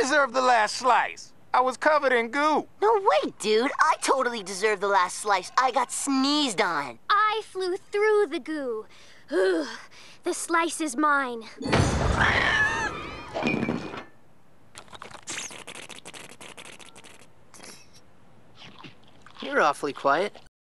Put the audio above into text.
deserve the last slice. I was covered in goo. No wait, dude. I totally deserve the last slice. I got sneezed on. I flew through the goo. Ugh, the slice is mine. You're awfully quiet.